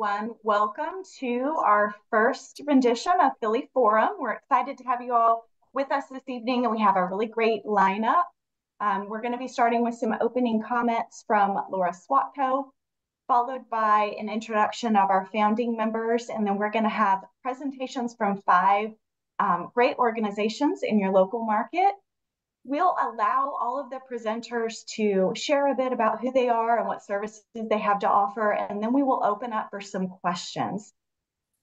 everyone. Welcome to our first rendition of Philly Phorum. We're excited to have you all with us this evening, and we have a really great lineup. Um, we're going to be starting with some opening comments from Lora Swatko, followed by an introduction of our founding members, and then we're going to have presentations from five um, great organizations in your local market we'll allow all of the presenters to share a bit about who they are and what services they have to offer, and then we will open up for some questions.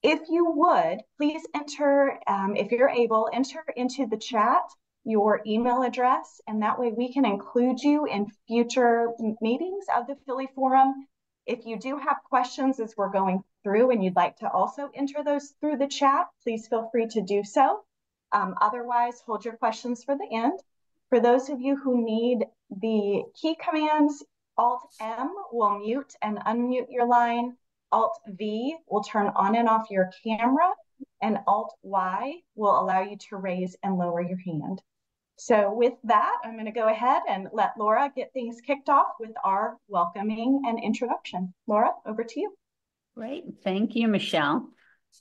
If you would, please enter, um, if you're able, enter into the chat your email address, and that way we can include you in future meetings of the Philly Phorum. If you do have questions as we're going through and you'd like to also enter those through the chat, please feel free to do so. Um, otherwise, hold your questions for the end. For those of you who need the key commands, Alt-M will mute and unmute your line. Alt-V will turn on and off your camera. And Alt-Y will allow you to raise and lower your hand. So with that, I'm going to go ahead and let Lora get things kicked off with our welcoming and introduction. Lora, over to you. Great. Thank you, Michelle.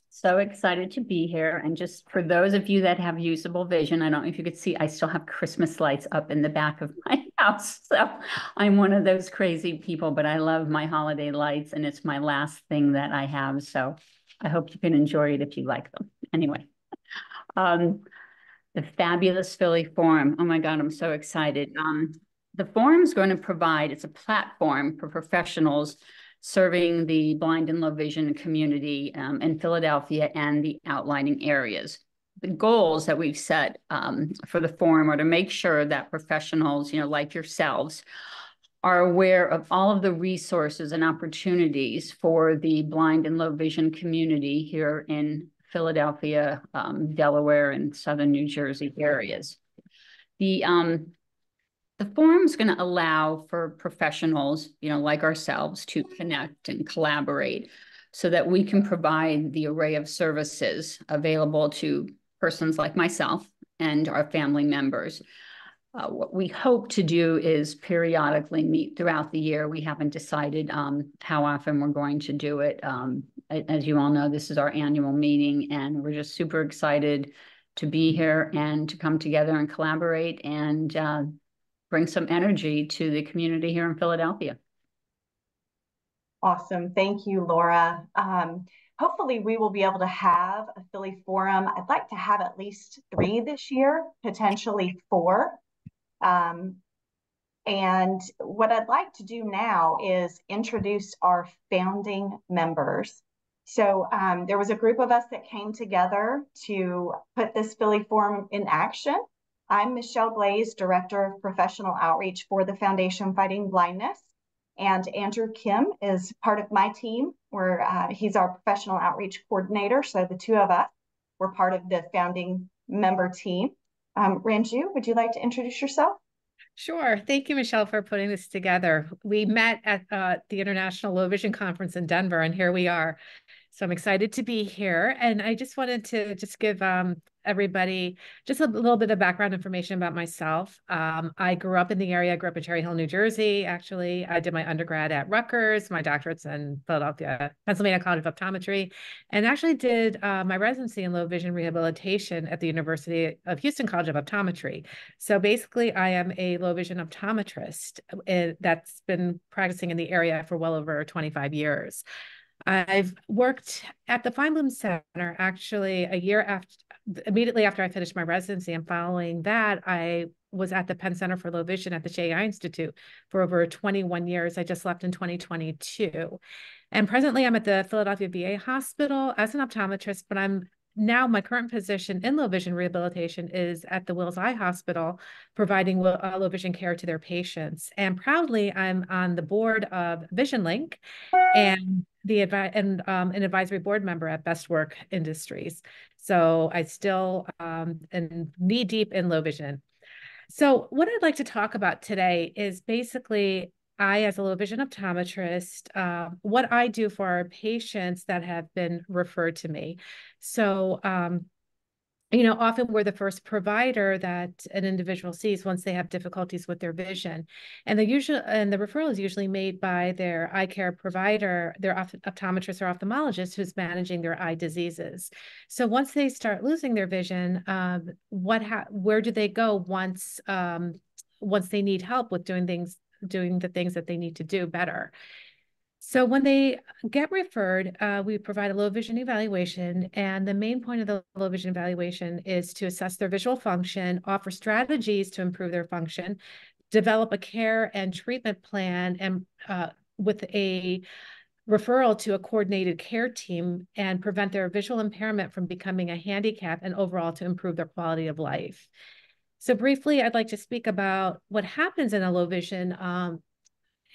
So excited to be here. And just for those of you that have usable vision, I don't know if you could see, I still have Christmas lights up in the back of my house. So I'm one of those crazy people, but I love my holiday lights and it's my last thing that I have. So I hope you can enjoy it if you like them. Anyway, um, the fabulous Philly Phorum. Oh my God, I'm so excited. Um, the forum is going to provide, it's a platform for professionals serving the blind and low vision community um, in Philadelphia and the outlining areas. The goals that we've set um, for the forum are to make sure that professionals, you know, like yourselves, are aware of all of the resources and opportunities for the blind and low vision community here in Philadelphia, um, Delaware, and Southern New Jersey areas. The um, the forum is going to allow for professionals, you know, like ourselves to connect and collaborate so that we can provide the array of services available to persons like myself and our family members. Uh, what we hope to do is periodically meet throughout the year. We haven't decided um, how often we're going to do it. Um, as you all know, this is our annual meeting, and we're just super excited to be here and to come together and collaborate and uh, bring some energy to the community here in Philadelphia. Awesome. Thank you, Lora. Um, hopefully we will be able to have a Philly Phorum. I'd like to have at least three this year, potentially four. Um, and what I'd like to do now is introduce our founding members. So um, there was a group of us that came together to put this Philly Phorum in action. I'm Michelle Glaze, Director of Professional Outreach for the Foundation Fighting Blindness. And Andrew Kim is part of my team, uh, he's our professional outreach coordinator. So the two of us were part of the founding member team. Um, Ranjoo, would you like to introduce yourself? Sure. Thank you, Michelle, for putting this together. We met at uh, the International Low Vision Conference in Denver, and here we are. So I'm excited to be here. And I just wanted to just give um, everybody just a little bit of background information about myself. Um, I grew up in the area, I grew up in Cherry Hill, New Jersey. Actually, I did my undergrad at Rutgers, my doctorate's in Philadelphia, Pennsylvania College of Optometry, and actually did uh, my residency in low vision rehabilitation at the University of Houston College of Optometry. So basically, I am a low vision optometrist uh, that's been practicing in the area for well over 25 years. I've worked at the Feinbloom Center actually a year after, immediately after I finished my residency. And following that, I was at the Penn Center for Low Vision at the Scheie Eye Institute for over 21 years. I just left in 2022. And presently, I'm at the Philadelphia VA Hospital as an optometrist, but I'm now my current position in low vision rehabilitation is at the Wills Eye Hospital, providing uh, low vision care to their patients. And proudly, I'm on the board of VisionLink and the advi- and um, an advisory board member at Bestwork Industries. So I still um, am knee deep in low vision. So what I'd like to talk about today is basically I, as a low vision optometrist, uh, what I do for our patients that have been referred to me. So, um, you know, often we're the first provider that an individual sees once they have difficulties with their vision. And the usual and the referral is usually made by their eye care provider, their optometrist or ophthalmologist who's managing their eye diseases. So once they start losing their vision, um, what where do they go once um, once they need help with doing things doing the things that they need to do better? So when they get referred, uh, we provide a low vision evaluation. And the main point of the low vision evaluation is to assess their visual function, offer strategies to improve their function, develop a care and treatment plan, and uh, with a referral to a coordinated care team and prevent their visual impairment from becoming a handicap and overall to improve their quality of life. So briefly, I'd like to speak about what happens in a low vision um,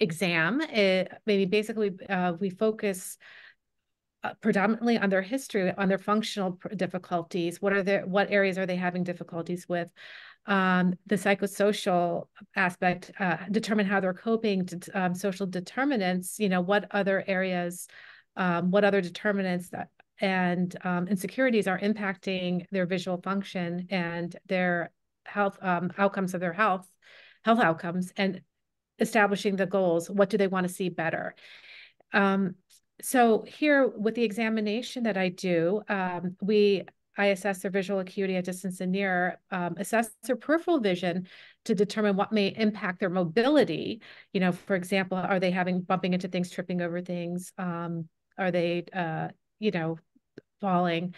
exam. It, maybe basically uh, we focus uh, predominantly on their history, on their functional difficulties. What are their what areas are they having difficulties with? Um, the psychosocial aspect, uh, determine how they're coping. Um, social determinants. You know what other areas, um, what other determinants that and um, insecurities are impacting their visual function and their health um, outcomes of their health health outcomes and establishing the goals. What do they want to see better? Um, so here with the examination that I do, um, we I assess their visual acuity at distance and near, um, assess their peripheral vision to determine what may impact their mobility. You know, for example, are they having bumping into things, tripping over things? Um, are they, uh, you know, falling?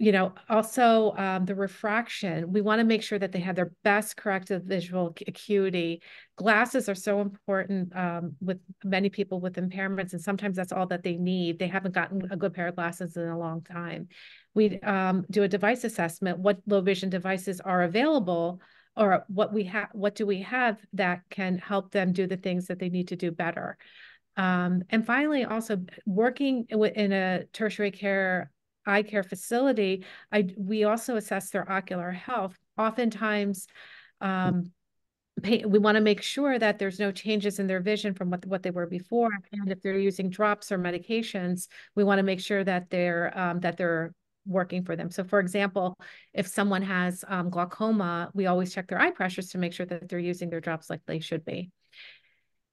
You know, also um, the refraction, we want to make sure that they have their best corrective visual acuity. Glasses are so important um, with many people with impairments, and sometimes that's all that they need. They haven't gotten a good pair of glasses in a long time. We um, do a device assessment, what low vision devices are available or what we have, what do we have that can help them do the things that they need to do better. Um, and finally, also working in a tertiary care eye care facility, I we also assess their ocular health. Oftentimes, um, we want to make sure that there's no changes in their vision from what, what they were before. And if they're using drops or medications, we want to make sure that they're um, that they're working for them. So for example, if someone has um, glaucoma, we always check their eye pressures to make sure that they're using their drops like they should be.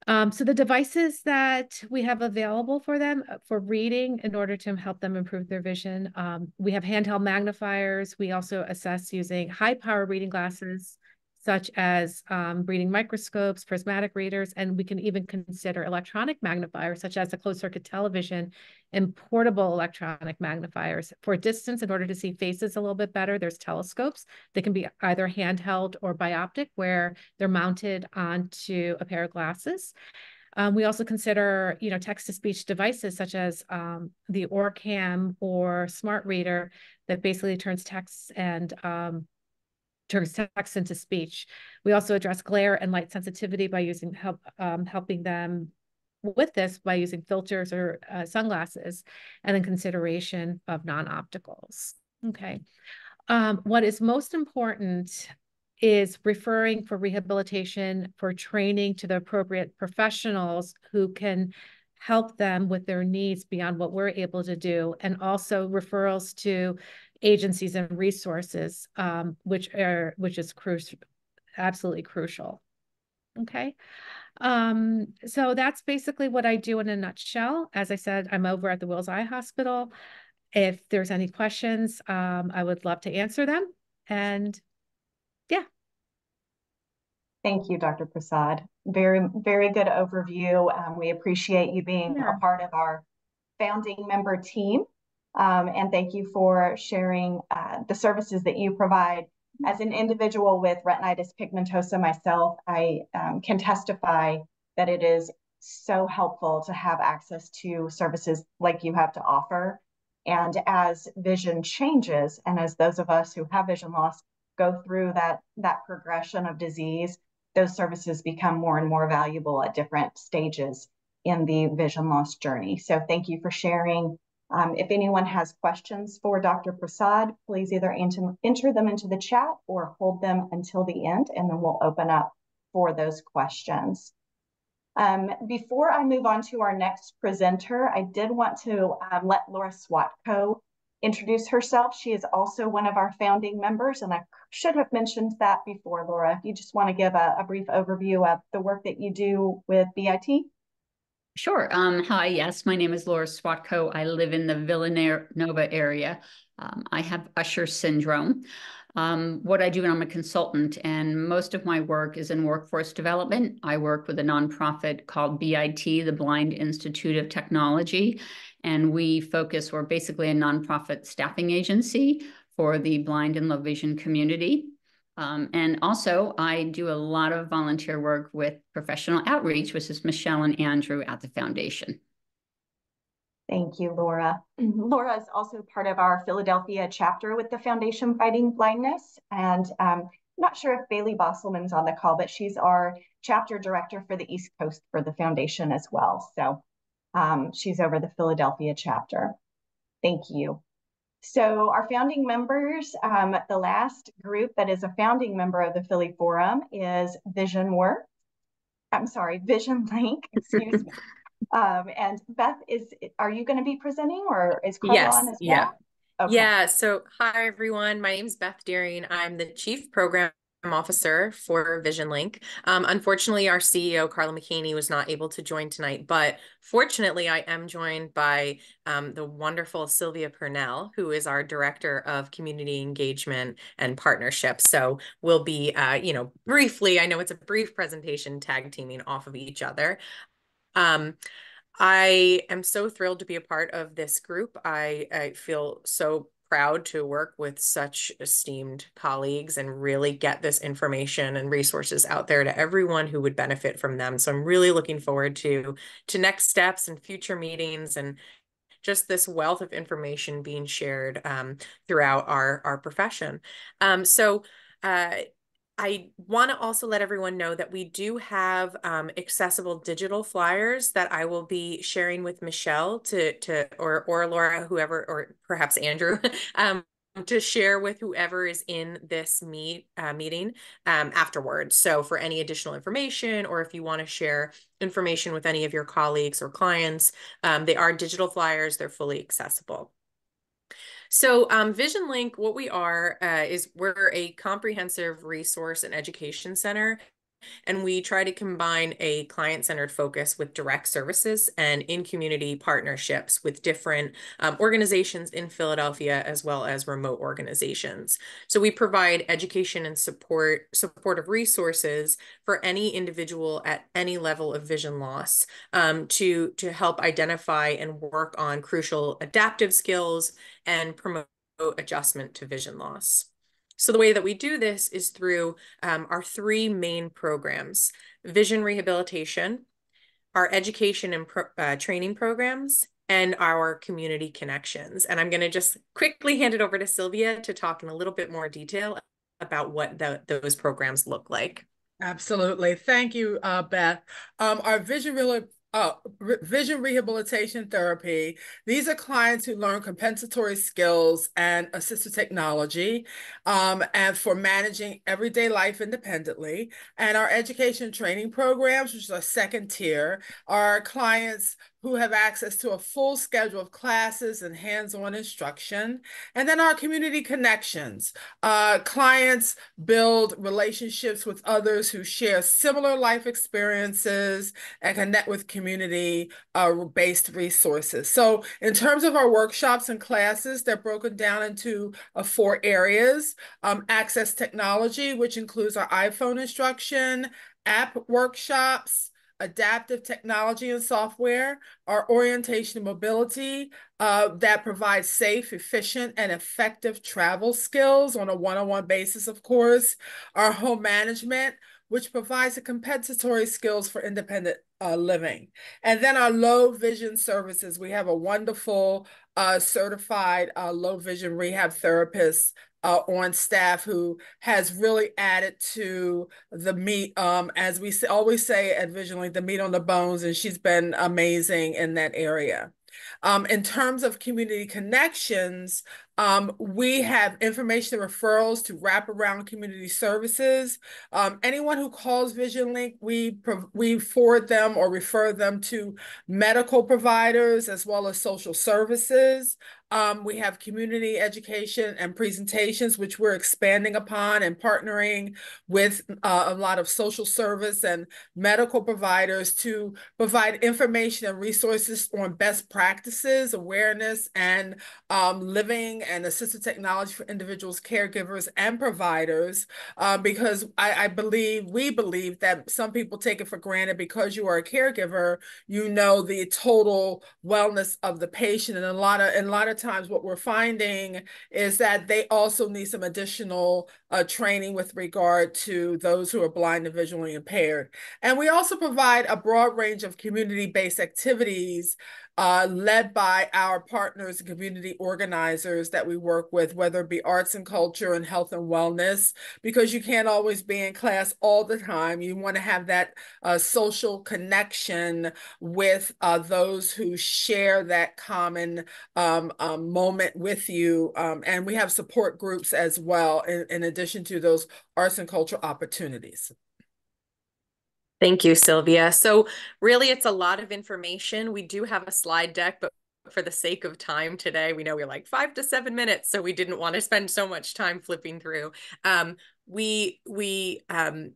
Um, so the devices that we have available for them uh, for reading in order to help them improve their vision, um, we have handheld magnifiers. We also assess using high power reading glasses such as um, reading microscopes, prismatic readers, and we can even consider electronic magnifiers such as a closed circuit television and portable electronic magnifiers. For distance, in order to see faces a little bit better, there's telescopes. They can be either handheld or bioptic where they're mounted onto a pair of glasses. Um, we also consider, you know, text-to-speech devices such as um, the OrCam or Smart Reader that basically turns text and um, turns text into speech. We also address glare and light sensitivity by using help um, helping them with this by using filters or uh, sunglasses and then consideration of non-opticals. Okay. Um, what is most important is referring for rehabilitation for training to the appropriate professionals who can help them with their needs beyond what we're able to do and also referrals to agencies and resources, um, which are which is crucial, absolutely crucial. Okay. Um, so that's basically what I do in a nutshell. As I said, I'm over at the Wills Eye Hospital. If there's any questions, um, I would love to answer them. And yeah. Thank you, Dr. Prasad. Very, very good overview. Um, we appreciate you being yeah. a part of our founding member team. Um, and thank you for sharing uh, the services that you provide. As an individual with retinitis pigmentosa myself, I um, can testify that it is so helpful to have access to services like you have to offer. And as vision changes, and as those of us who have vision loss go through that, that progression of disease, those services become more and more valuable at different stages in the vision loss journey. So thank you for sharing um, if anyone has questions for Dr. Prasad, please either enter, them into the chat or hold them until the end, and then we'll open up for those questions. Um, before I move on to our next presenter, I did want to um, let Lora Swatko introduce herself. She is also one of our founding members, and I should have mentioned that before, Lora. If you just want to give a, a brief overview of the work that you do with BIT. Sure. Um, hi, yes, my name is Lora Swatko. I live in the Villanova area. Um, I have Usher syndrome. Um, what I do, and I'm a consultant, and most of my work is in workforce development. I work with a nonprofit called BIT, the Blind Institute of Technology, and we focus, we're basically a nonprofit staffing agency for the blind and low vision community. Um, and also, I do a lot of volunteer work with professional outreach, which is Michelle and Andrew at the foundation. Thank you, Lora. Lora is also part of our Philadelphia chapter with the Foundation Fighting Blindness. And um, I'm not sure if Bailey Bosselman's on the call, but she's our chapter director for the East Coast for the foundation as well. So um, she's over the Philadelphia chapter. Thank you. So our founding members, um, the last group that is a founding member of the Philly Phorum is Vision Work. I'm sorry, VisionLink, excuse me. Um, and Beth, is are you going to be presenting or is Carla yes, on as well? Yeah. Okay. Yeah. So hi everyone. My name is Beth Deering. I'm the Chief Program Officer for VisionLink. Um, unfortunately, our CEO Carla McKinney was not able to join tonight, but fortunately, I am joined by um, the wonderful Sylvia Purnell, who is our Director of Community Engagement and Partnerships. So we'll be, uh, you know, briefly. I know it's a brief presentation, tag teaming off of each other. Um, I am so thrilled to be a part of this group. I, I feel so proud to work with such esteemed colleagues and really get this information and resources out there to everyone who would benefit from them. So I'm really looking forward to to next steps and future meetings and just this wealth of information being shared um, throughout our our profession. Um, so uh, I want to also let everyone know that we do have um, accessible digital flyers that I will be sharing with Michelle to to or or Lora, whoever, or perhaps Andrew, um, to share with whoever is in this meet uh, meeting um, afterwards. So for any additional information, or if you want to share information with any of your colleagues or clients, um, they are digital flyers. They're fully accessible. So um, VisionLink, what we are uh, is we're a comprehensive resource and education center and we try to combine a client-centered focus with direct services and in-community partnerships with different um, organizations in Philadelphia as well as remote organizations. So we provide education and support, supportive resources for any individual at any level of vision loss um, to, to help identify and work on crucial adaptive skills and promote adjustment to vision loss. So the way that we do this is through um, our three main programs, vision rehabilitation, our education and pro uh, training programs, and our community connections. And I'm going to just quickly hand it over to Sylvia to talk in a little bit more detail about what the, those programs look like. Absolutely. Thank you, uh, Beth. Um, our vision uh, vision rehabilitation therapy. These are clients who learn compensatory skills and assistive technology um, and for managing everyday life independently. And our education training programs, which is our second tier, are clients who have access to a full schedule of classes and hands-on instruction. And then our community connections. Uh, clients build relationships with others who share similar life experiences and connect with community-based uh, resources. So in terms of our workshops and classes, they're broken down into uh, four areas. Um, access technology, which includes our iPhone instruction, app workshops, adaptive technology and software, our orientation and mobility uh, that provides safe, efficient, and effective travel skills on a one-on-one basis, of course, our home management, which provides the compensatory skills for independent uh, living. And then our low vision services, we have a wonderful uh, certified uh, low vision rehab therapist uh, on staff who has really added to the meat, um, as we always say at Link, the meat on the bones, and she's been amazing in that area. Um, in terms of community connections, um, we have information referrals to wraparound community services. Um, anyone who calls VisionLink, we, we forward them or refer them to medical providers as well as social services. Um, we have community education and presentations, which we're expanding upon and partnering with uh, a lot of social service and medical providers to provide information and resources on best practices, awareness, and um, living and assistive technology for individuals, caregivers, and providers. Uh, because I, I believe, we believe that some people take it for granted because you are a caregiver, you know the total wellness of the patient. And a lot of, and a lot of times what we're finding is that they also need some additional uh, training with regard to those who are blind and visually impaired. And we also provide a broad range of community-based activities uh, led by our partners and community organizers that we work with, whether it be arts and culture and health and wellness, because you can't always be in class all the time. You want to have that uh, social connection with uh, those who share that common um, um, moment with you. Um, and we have support groups as well, in, in addition to those arts and cultural opportunities. Thank you, Sylvia. So really, it's a lot of information. We do have a slide deck, but for the sake of time today, we know we're like five to seven minutes, so we didn't want to spend so much time flipping through. Um, we we um,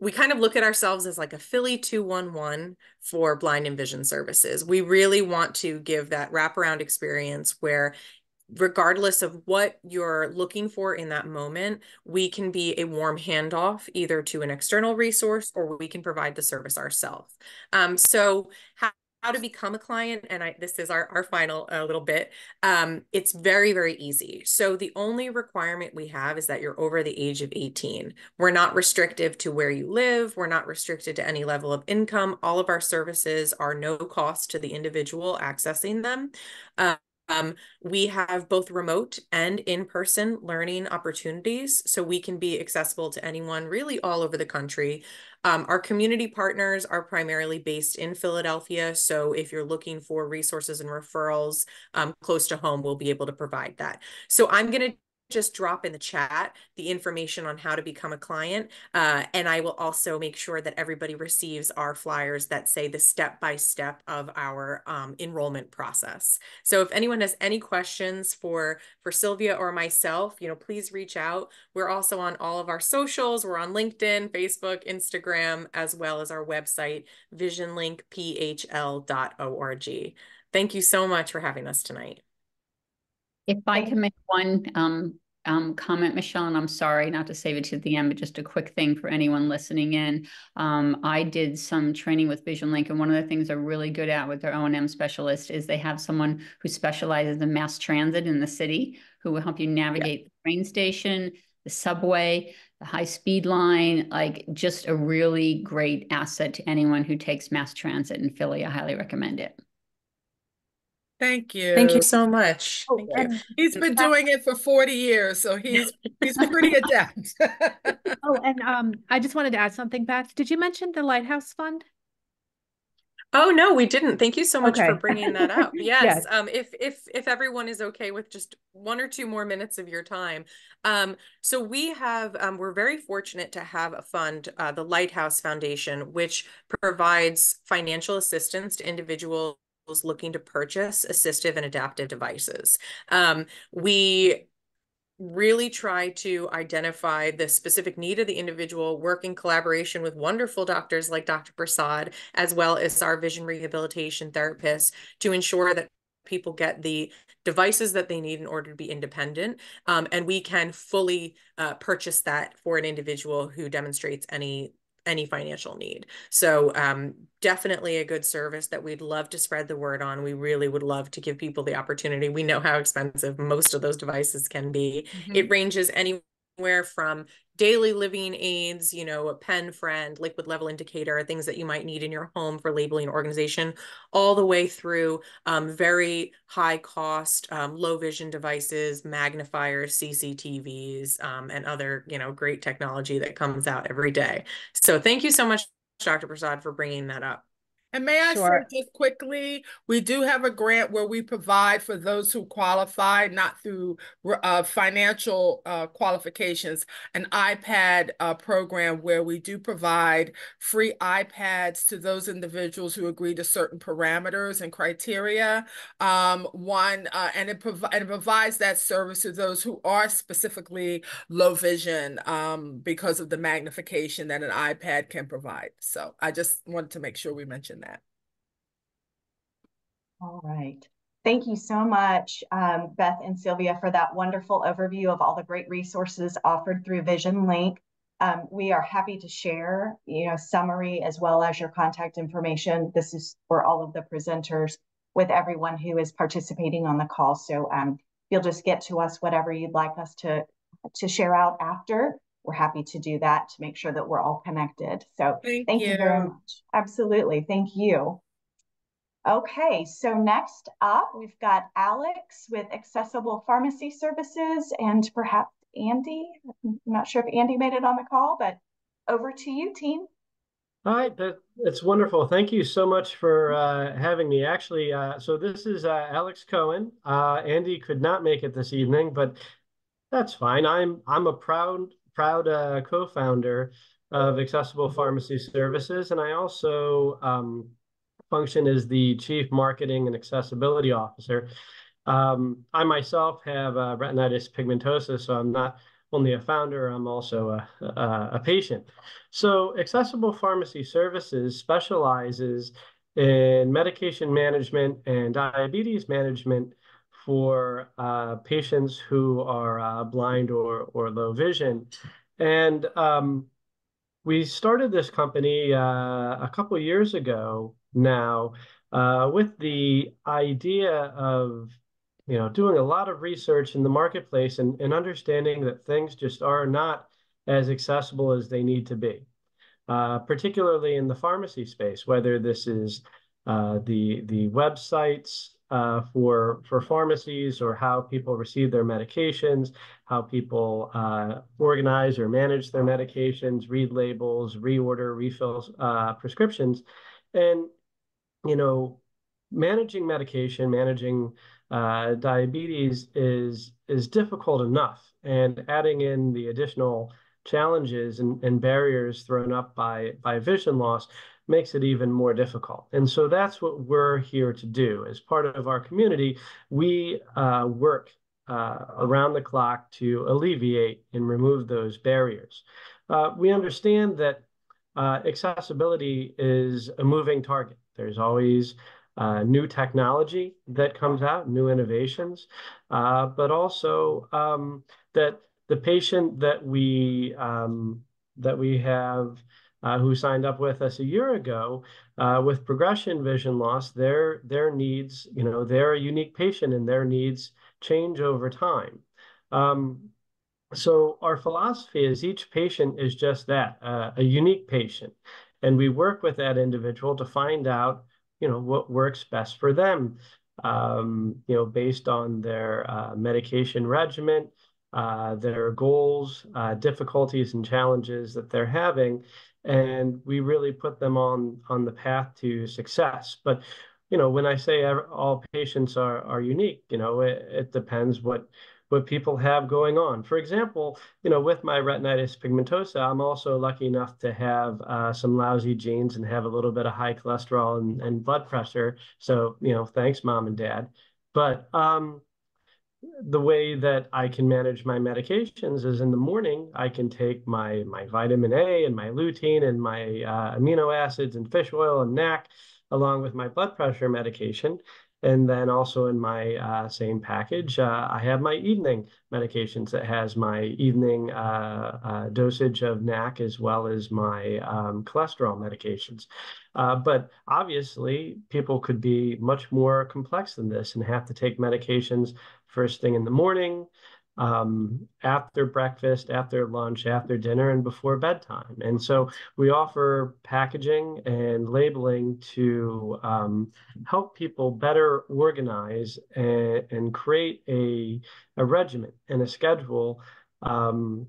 we kind of look at ourselves as like a Philly 211 for blind and vision services. We really want to give that wraparound experience where regardless of what you're looking for in that moment, we can be a warm handoff either to an external resource or we can provide the service ourselves. Um, so how, how to become a client, and I, this is our, our final uh, little bit, um, it's very, very easy. So the only requirement we have is that you're over the age of 18. We're not restrictive to where you live. We're not restricted to any level of income. All of our services are no cost to the individual accessing them. Uh, um, we have both remote and in-person learning opportunities, so we can be accessible to anyone really all over the country. Um, our community partners are primarily based in Philadelphia, so if you're looking for resources and referrals um, close to home, we'll be able to provide that. So I'm going to just drop in the chat the information on how to become a client. Uh, and I will also make sure that everybody receives our flyers that say the step-by-step of our um, enrollment process. So if anyone has any questions for, for Sylvia or myself, you know, please reach out. We're also on all of our socials. We're on LinkedIn, Facebook, Instagram, as well as our website, visionlinkphl.org. Thank you so much for having us tonight. If I can make one um, um, comment, Michelle, and I'm sorry not to save it to the end, but just a quick thing for anyone listening in. Um, I did some training with VisionLink, and one of the things they're really good at with their O&M specialist is they have someone who specializes in mass transit in the city who will help you navigate yeah. the train station, the subway, the high speed line, like just a really great asset to anyone who takes mass transit in Philly. I highly recommend it. Thank you. Thank you so much. Oh, Thank you. He's been doing it for 40 years, so he's he's pretty adept. oh, and um, I just wanted to add something, Beth. Did you mention the Lighthouse Fund? Oh no, we didn't. Thank you so much okay. for bringing that up. Yes. yes. Um, if if if everyone is okay with just one or two more minutes of your time, um, so we have um, we're very fortunate to have a fund, uh, the Lighthouse Foundation, which provides financial assistance to individuals looking to purchase assistive and adaptive devices. Um, we really try to identify the specific need of the individual, work in collaboration with wonderful doctors like Dr. Prasad, as well as our vision rehabilitation therapists to ensure that people get the devices that they need in order to be independent. Um, and we can fully uh, purchase that for an individual who demonstrates any any financial need. So um, definitely a good service that we'd love to spread the word on. We really would love to give people the opportunity. We know how expensive most of those devices can be. Mm-hmm. It ranges anywhere from daily living aids, you know, a PenFriend, liquid level indicator, things that you might need in your home for labeling organization, all the way through um, very high cost, um, low vision devices, magnifiers, CCTVs, um, and other, you know, great technology that comes out every day. So thank you so much, Dr. Prasad, for bringing that up. And may I Sure. say just quickly, we do have a grant where we provide for those who qualify, not through uh, financial uh, qualifications, an iPad uh, program where we do provide free iPads to those individuals who agree to certain parameters and criteria. Um, one, uh, and it, provi- and it provides that service to those who are specifically low vision um, because of the magnification that an iPad can provide. So I just wanted to make sure we mentioned that. All right. Thank you so much, um, Beth and Sylvia, for that wonderful overview of all the great resources offered through VisionLink. Um, we are happy to share, you know, summary as well as your contact information. This is for all of the presenters with everyone who is participating on the call. So um, you'll just get to us whatever you'd like us to to share out after. We're happy to do that to make sure that we're all connected. So thank, thank you. you very much. Absolutely. Thank you. Okay, so next up, we've got Alex with Accessible Pharmacy Services and perhaps Andy. I'm not sure if Andy made it on the call, but over to you, team. All right, that, that's wonderful. Thank you so much for uh, having me. Actually, uh, so this is uh, Alex Cohen. Uh, Andy could not make it this evening, but that's fine. I'm I'm a proud proud uh, co-founder of Accessible Pharmacy Services, and I also um, function as the Chief Marketing and Accessibility Officer. Um, I myself have uh, retinitis pigmentosa, so I'm not only a founder, I'm also a, a, a, patient. So Accessible Pharmacy Services specializes in medication management and diabetes management for uh, patients who are uh, blind or, or low vision. And um, we started this company uh, a couple years ago now uh, with the idea of you know doing a lot of research in the marketplace and, and understanding that things just are not as accessible as they need to be, uh, particularly in the pharmacy space, whether this is uh, the the websites uh, for for pharmacies or how people receive their medications, how people uh, organize or manage their medications, read labels, reorder, refill uh, prescriptions, and you know, managing medication, managing uh, diabetes is is difficult enough, and adding in the additional challenges and, and barriers thrown up by by vision loss makes it even more difficult. And so that's what we're here to do. As part of our community, we uh, work uh, around the clock to alleviate and remove those barriers. Uh, we understand that uh, accessibility is a moving target. There's always uh, new technology that comes out, new innovations, uh, but also um, that the patient that we um, that we have uh, who signed up with us a year ago uh, with progression vision loss, their their needs, you know, they're a unique patient and their needs change over time. Um, so our philosophy is each patient is just that, uh, a unique patient and we work with that individual to find out you know what works best for them um, you know based on their uh, medication regimen uh, their goals uh, difficulties and challenges that they're having. And we really put them on on the path to success. But you know when i say all patients are are unique you know it, it depends what what people have going on. For example, you know, with my retinitis pigmentosa, I'm also lucky enough to have uh, some lousy genes and have a little bit of high cholesterol and, and blood pressure. So, you know, thanks, mom and dad. But um, the way that I can manage my medications is in the morning, I can take my, my vitamin A and my lutein and my uh, amino acids and fish oil and NAC along with my blood pressure medication. And then also in my uh, same package, uh, I have my evening medications that has my evening uh, uh dosage of NAC as well as my um, cholesterol medications. Uh, but obviously, people could be much more complex than this and have to take medications first thing in the morning, um, after breakfast, after lunch, after dinner, and before bedtime. And so we offer packaging and labeling to um, help people better organize and, and create a, a regimen and a schedule um,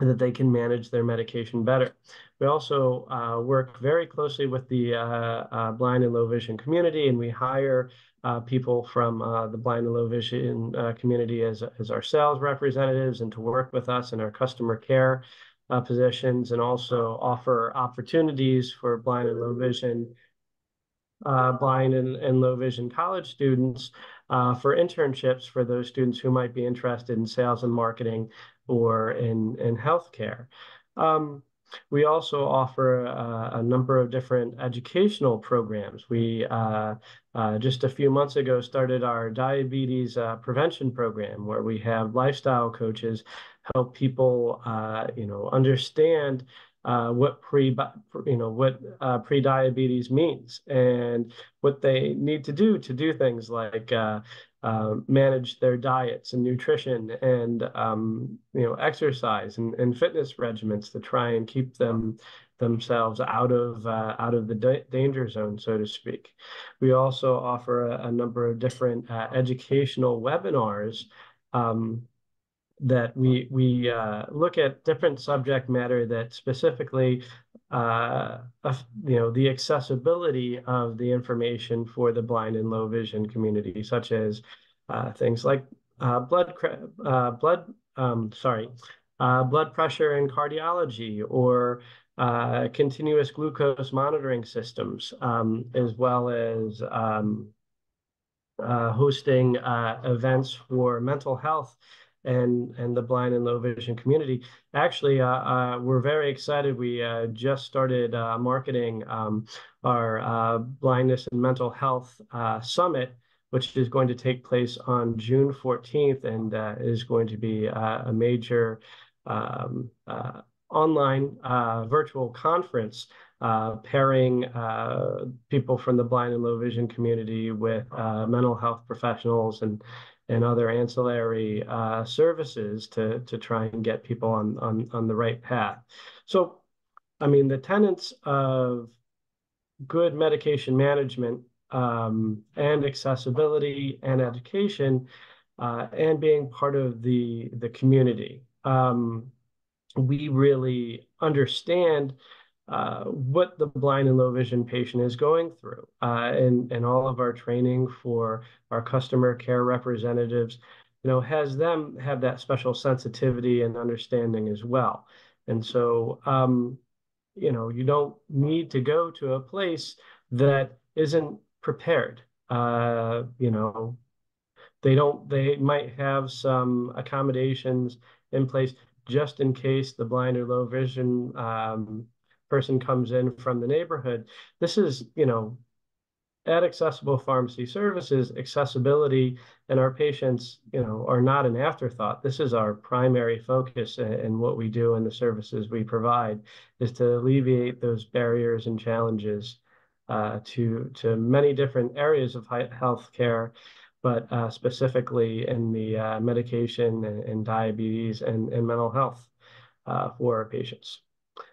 that they can manage their medication better. We also uh, work very closely with the uh, uh, blind and low vision community, and we hire uh, people from uh, the blind and low vision uh, community as, as our sales representatives and to work with us in our customer care positions and also offer opportunities for blind and low vision blind and, and low vision college students uh, for internships for those students who might be interested in sales and marketing or in, in healthcare. Um, we also offer uh, a number of different educational programs. We uh, uh, just a few months ago started our diabetes uh, prevention program, where we have lifestyle coaches help people, uh, you know, understand uh, what pre you know what uh, pre-diabetes means and what they need to do to do things like uh, uh manage their diets and nutrition and um, you know exercise and, and fitness regimens to try and keep them themselves out of uh, out of the danger zone, so to speak. We also offer a, a number of different uh, educational webinars um, that we we uh, look at different subject matter that specifically uh, you know the accessibility of the information for the blind and low vision community, such as uh, things like uh, blood uh, blood um, sorry uh, blood pressure and cardiology or continuous glucose monitoring systems, um, as well as um, hosting events for mental health and and the blind and low vision community. Actually, uh, uh, we're very excited. We uh, just started uh, marketing um, our uh, blindness and mental health uh, summit, which is going to take place on June 14th and is going to be a major um, online virtual conference. pairing people from the blind and low vision community with mental health professionals and and other ancillary uh, services to to try and get people on on on the right path. So, I mean, the tenets of good medication management um, and accessibility and education uh, and being part of the the community. Um, we really understand uh, what the blind and low vision patient is going through. Uh, and, and all of our training for our customer care representatives, you know, has them have that special sensitivity and understanding as well. And so, um, you know, you don't need to go to a place that isn't prepared. Uh, you know, they don't, they might have some accommodations in place just in case the blind or low vision um, person comes in from the neighborhood. This is, you know, at Accessible Pharmacy Services, accessibility and our patients, you know, are not an afterthought. This is our primary focus and what we do and the services we provide is to alleviate those barriers and challenges uh, to to many different areas of health care, but uh, specifically in the uh, medication and, and, diabetes and, and mental health uh, for our patients.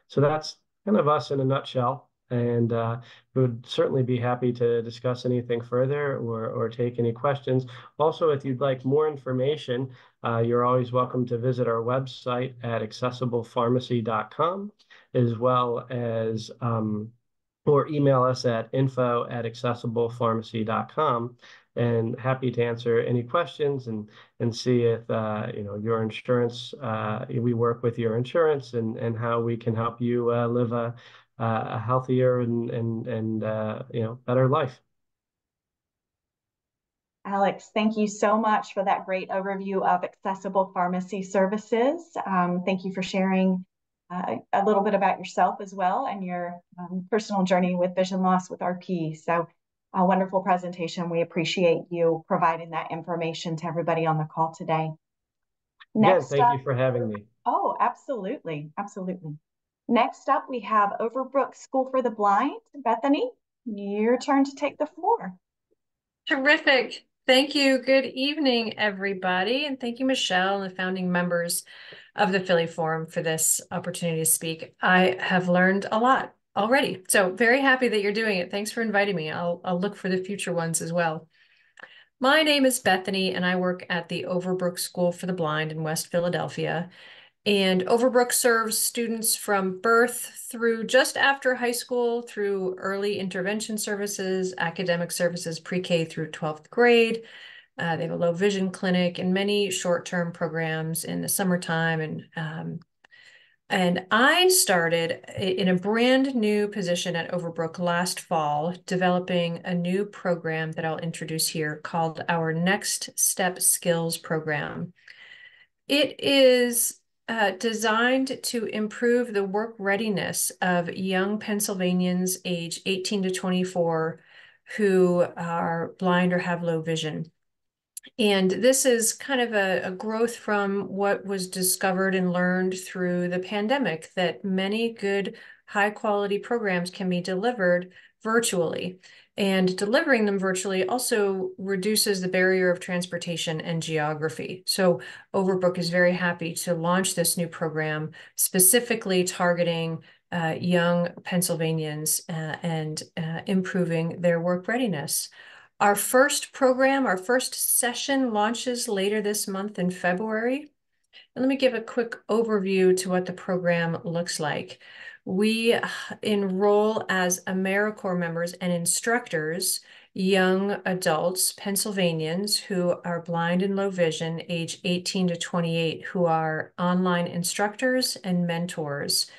So that's kind of us in a nutshell. And uh, would certainly be happy to discuss anything further or, or take any questions. Also, if you'd like more information, uh, you're always welcome to visit our website at accessiblepharmacy.com, as well as um, or email us at info at accessiblepharmacy.com and happy to answer any questions and and see if uh, you know your insurance. Uh, we work with your insurance and and how we can help you uh, live a a healthier and and and uh, you know better life. Alex, thank you so much for that great overview of accessible pharmacy services. Um, thank you for sharing uh, a little bit about yourself as well and your um, personal journey with vision loss with RP. So a wonderful presentation. We appreciate you providing that information to everybody on the call today. Next thank up, you for having me. Oh, absolutely. Absolutely. Next up, we have Overbrook School for the Blind. Bethany, your turn to take the floor. Terrific. Thank you. Good evening, everybody. And thank you, Michelle and the founding members of the Philly Phorum for this opportunity to speak. I have learned a lot already. So very happy that you're doing it. Thanks for inviting me. I'll, I'll look for the future ones as well. My name is Bethany and I work at the Overbrook School for the Blind in West Philadelphia. And Overbrook serves students from birth through just after high school, through early intervention services, academic services, pre-K through 12th grade. Uh, they have a low vision clinic and many short-term programs in the summertime. And, um, and I started in a brand new position at Overbrook last fall, developing a new program that I'll introduce here called our Next Step Skills Program. It is uh, designed to improve the work readiness of young Pennsylvanians age 18 to 24 who are blind or have low vision. And this is kind of a, a, growth from what was discovered and learned through the pandemic that many good high quality programs can be delivered virtually. And delivering them virtually also reduces the barrier of transportation and geography. So Overbrook is very happy to launch this new program specifically targeting uh, young Pennsylvanians uh, and uh, improving their work readiness. Our first program, our first session launches later this month in February. And let me give a quick overview to what the program looks like we enroll as AmeriCorps members and instructors young adults, Pennsylvanians who are blind and low vision, age 18 to 28, who are online instructors and mentors.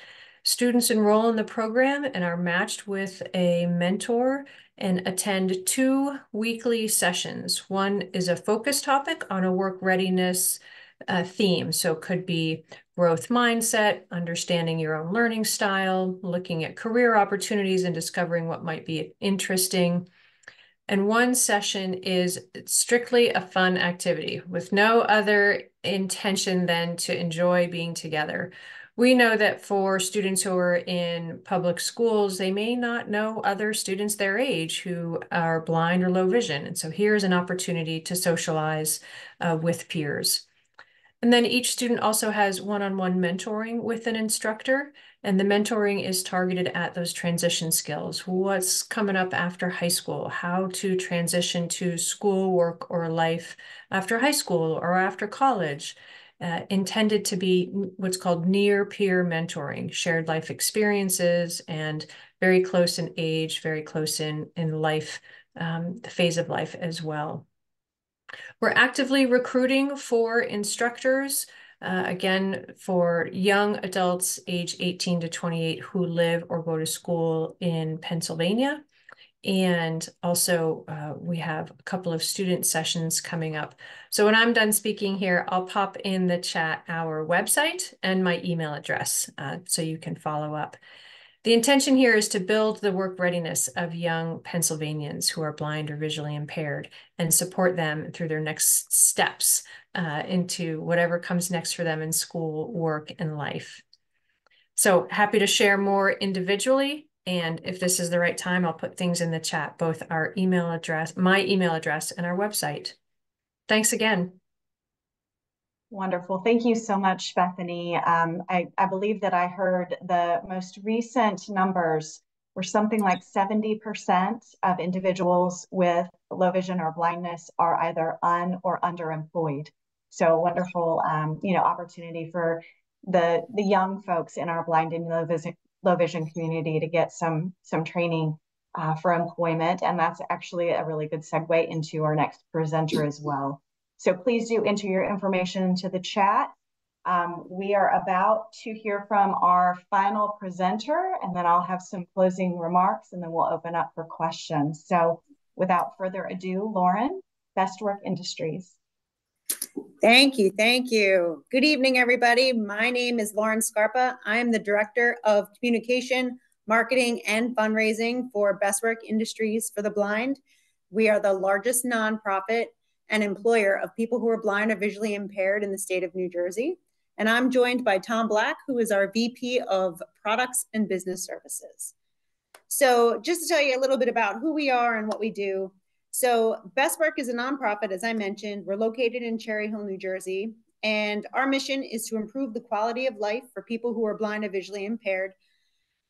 Students enroll in the program and are matched with a mentor and attend two weekly sessions. One is a focus topic on a work readiness uh, theme. So it could be growth mindset, understanding your own learning style, looking at career opportunities and discovering what might be interesting. And one session is strictly a fun activity with no other intention than to enjoy being together. We know that for students who are in public schools, they may not know other students their age who are blind or low vision. And so here's an opportunity to socialize uh, with peers. And then each student also has one-on-one mentoring with an instructor, and the mentoring is targeted at those transition skills. What's coming up after high school? How to transition to school, work, or life after high school or after college. Uh, intended to be what's called near peer mentoring, shared life experiences, and very close in age, very close in, in life, um, the phase of life as well. We're actively recruiting for instructors, uh, again, for young adults age 18 to 28 who live or go to school in Pennsylvania. And also, uh, we have a couple of student sessions coming up. So when I'm done speaking here, I'll pop in the chat our website and my email address uh, so you can follow up. The intention here is to build the work readiness of young Pennsylvanians who are blind or visually impaired and support them through their next steps uh, into whatever comes next for them in school, work, and life. So happy to share more individually. And if this is the right time, I'll put things in the chat, both our email address, my email address, and our website. Thanks again. Wonderful. Thank you so much, Bethany. Um, I, I believe that I heard the most recent numbers were something like 70% of individuals with low vision or blindness are either un or underemployed. So wonderful, um, you know, opportunity for the the young folks in our blind and low vision, low vision community to get some some training uh, for employment, and that's actually a really good segue into our next presenter as well. So please do enter your information into the chat. Um, we are about to hear from our final presenter, and then I'll have some closing remarks, and then we'll open up for questions. So without further ado, Lauren, Bestwork Industries. Thank you. Thank you. Good evening, everybody. My name is Lauren Scarpa. I am the Director of Communication, Marketing, and Fundraising for Bestwork Industries for the Blind. We are the largest nonprofit and employer of people who are blind or visually impaired in the state of New Jersey. And I'm joined by Tom Black, who is our VP of Products and Business Services. So, just to tell you a little bit about who we are and what we do. So, Bestwork is a nonprofit, as I mentioned. We're located in Cherry Hill, New Jersey. And our mission is to improve the quality of life for people who are blind or visually impaired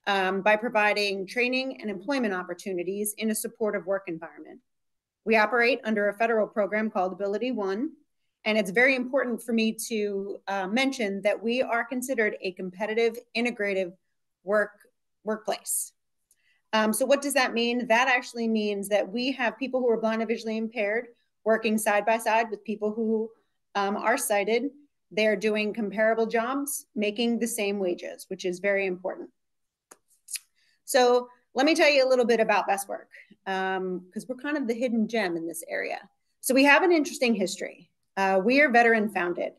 um, by providing training and employment opportunities in a supportive work environment. We operate under a federal program called AbilityOne, And it's very important for me to uh, mention that we are considered a competitive, integrative work workplace. Um, so what does that mean? That actually means that we have people who are blind and visually impaired working side by side with people who um, are sighted. They're doing comparable jobs, making the same wages, which is very important. So let me tell you a little bit about Bestwork, because um, we're kind of the hidden gem in this area. So we have an interesting history. Uh, we are veteran founded.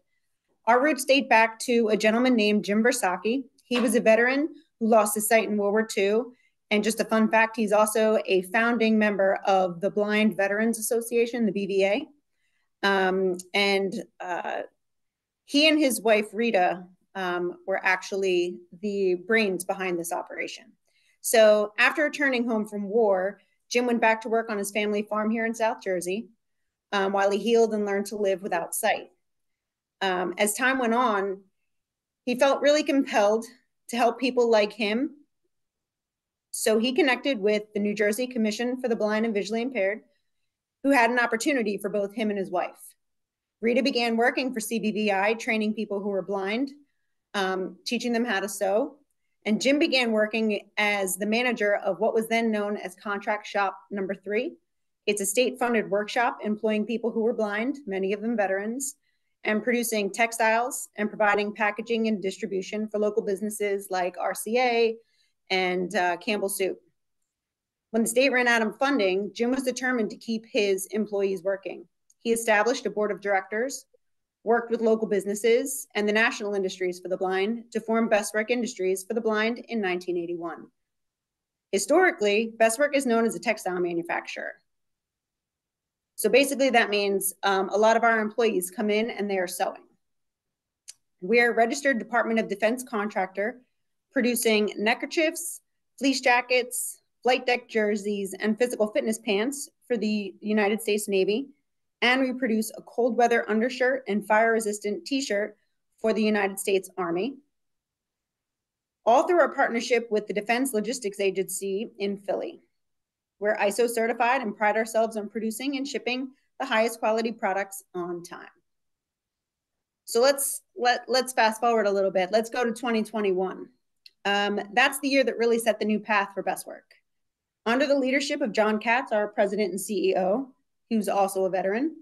Our roots date back to a gentleman named Jim Versacchi. He was a veteran who lost his sight in World War II. And just a fun fact, he's also a founding member of the Blind Veterans Association, the BVA. Um, and uh, he and his wife, Rita, um, were actually the brains behind this operation. So after returning home from war, Jim went back to work on his family farm here in South Jersey um, while he healed and learned to live without sight. Um, as time went on, he felt really compelled to help people like him. So he connected with the New Jersey Commission for the Blind and Visually Impaired, who had an opportunity for both him and his wife. Rita began working for CBVI, training people who were blind, um, teaching them how to sew. And Jim began working as the manager of what was then known as Contract Shop Number Three. It's a state funded workshop employing people who were blind, many of them veterans, and producing textiles and providing packaging and distribution for local businesses like RCA and uh, Campbell Soup. When the state ran out of funding, Jim was determined to keep his employees working. He established a board of directors worked with local businesses and the national industries for the blind to form Bestwork Industries for the blind in 1981. Historically, Bestwork is known as a textile manufacturer. So basically, that means um, a lot of our employees come in and they are sewing. We are a registered Department of Defense contractor producing neckerchiefs, fleece jackets, flight deck jerseys, and physical fitness pants for the United States Navy and we produce a cold weather undershirt and fire resistant t shirt for the United States Army. All through our partnership with the Defense Logistics Agency in Philly. We're ISO certified and pride ourselves on producing and shipping the highest quality products on time. So let's let let's fast forward a little bit. Let's go to 2021. Um, that's the year that really set the new path for Bestwork. Under the leadership of John Katz, our president and CEO, who's also a veteran.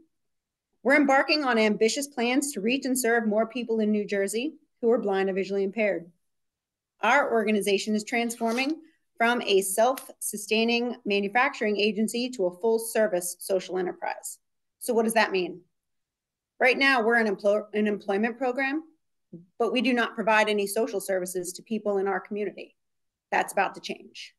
We're embarking on ambitious plans to reach and serve more people in New Jersey who are blind or visually impaired. Our organization is transforming from a self sustaining manufacturing agency to a full service social enterprise. So, what does that mean? Right now, we're an, empl- an employment program, but we do not provide any social services to people in our community. That's about to change.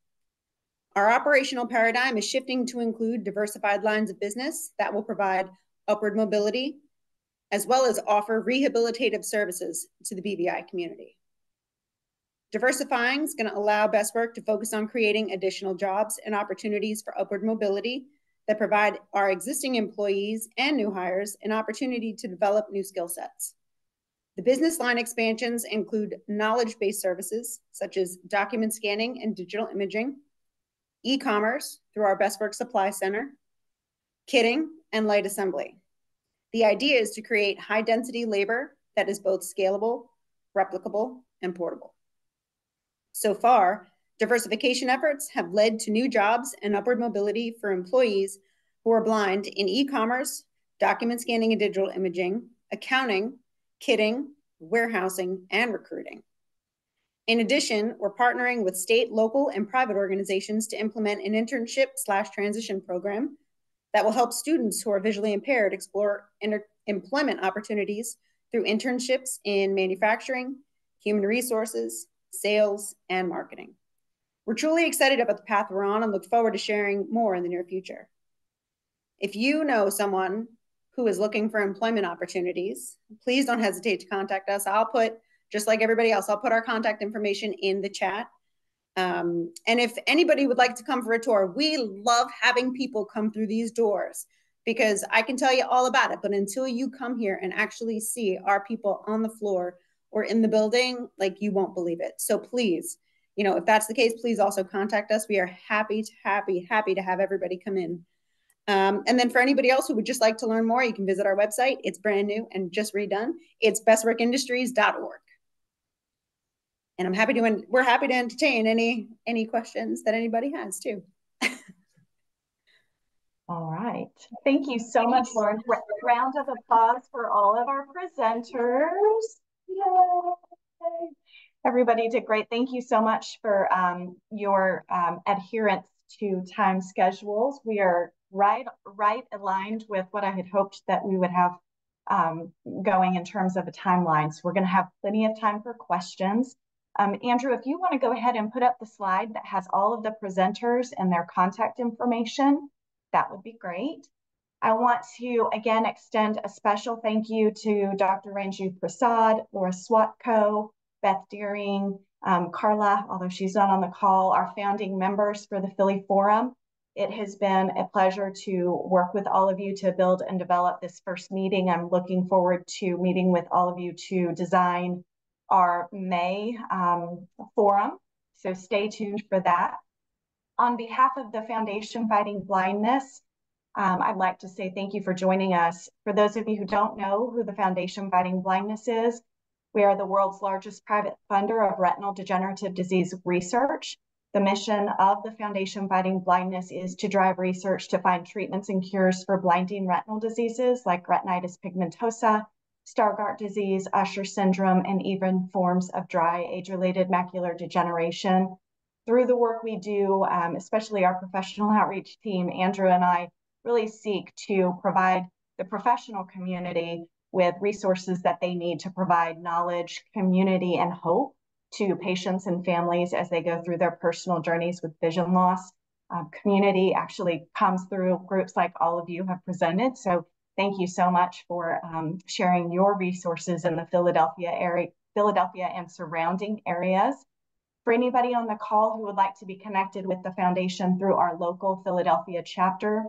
Our operational paradigm is shifting to include diversified lines of business that will provide upward mobility, as well as offer rehabilitative services to the BVI community. Diversifying is going to allow Bestwork to focus on creating additional jobs and opportunities for upward mobility that provide our existing employees and new hires an opportunity to develop new skill sets. The business line expansions include knowledge based services such as document scanning and digital imaging, e-commerce through our Bestwork Supply Center, kitting, and light assembly. The idea is to create high density labor that is both scalable, replicable, and portable. So far, diversification efforts have led to new jobs and upward mobility for employees who are blind in e-commerce, document scanning and digital imaging, accounting, kitting, warehousing, and recruiting. In addition, we're partnering with state, local, and private organizations to implement an internship slash transition program that will help students who are visually impaired explore employment opportunities through internships in manufacturing, human resources, sales, and marketing. We're truly excited about the path we're on and look forward to sharing more in the near future. If you know someone who is looking for employment opportunities, please don't hesitate to contact us. I'll put just like everybody else. I'll put our contact information in the chat. Um, and if anybody would like to come for a tour, we love having people come through these doors because I can tell you all about it. But until you come here and actually see our people on the floor or in the building, like you won't believe it. So please, you know, if that's the case, please also contact us. We are happy to happy, happy to have everybody come in. Um, and then for anybody else who would just like to learn more, you can visit our website. It's brand new and just redone. It's bestworkindustries.org. And I'm happy to, we're happy to entertain any, any questions that anybody has too. All right. Thank you so much, Lauren. Round of applause for all of our presenters. Yay. Everybody did great. Thank you so much for um, your um, adherence to time schedules. We are right, right aligned with what I had hoped that we would have um, going in terms of a timeline. So we're going to have plenty of time for questions. Um, Andrew, if you want to go ahead and put up the slide that has all of the presenters and their contact information, that would be great. I want to again extend a special thank you to Dr. Ranjoo Prasad, Lora Swatko, Beth Deering, um, Carla, although she's not on the call, our founding members for the Philly Phorum. It has been a pleasure to work with all of you to build and develop this first meeting. I'm looking forward to meeting with all of you to design our May um, forum. So stay tuned for that. On behalf of the Foundation Fighting Blindness, um, I'd like to say thank you for joining us. For those of you who don't know who the Foundation Fighting Blindness is, we are the world's largest private funder of retinal degenerative disease research. The mission of the Foundation Fighting Blindness is to drive research to find treatments and cures for blinding retinal diseases like retinitis pigmentosa, Stargardt disease, Usher syndrome, and even forms of dry age-related macular degeneration. Through the work we do, um, especially our professional outreach team, Andrew and I really seek to provide the professional community with resources that they need to provide knowledge, community, and hope to patients and families as they go through their personal journeys with vision loss. Uh, community actually comes through groups like all of you have presented. So thank you so much for um, sharing your resources in the Philadelphia area, Philadelphia and surrounding areas. For anybody on the call who would like to be connected with the foundation through our local Philadelphia chapter,